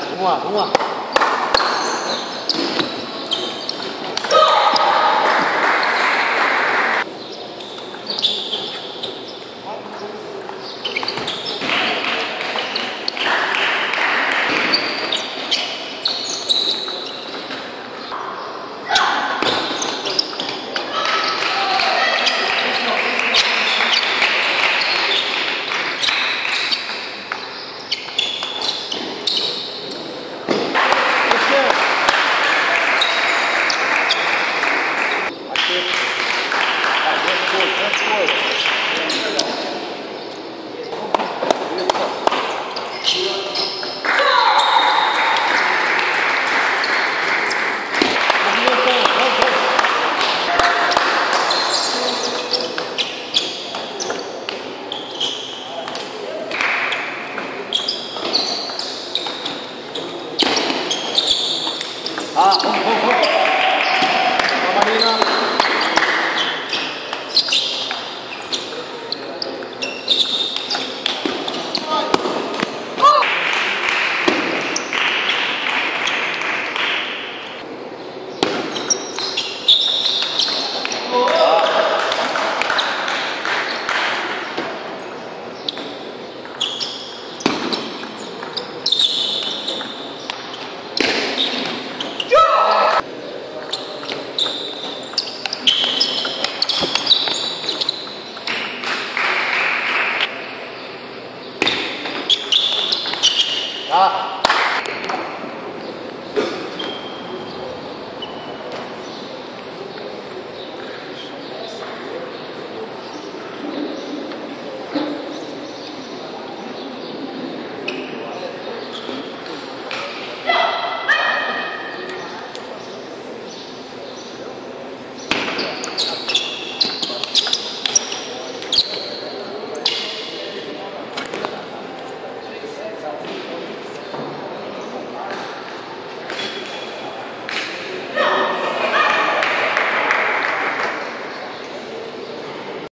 Đúng 啊啊，红啊！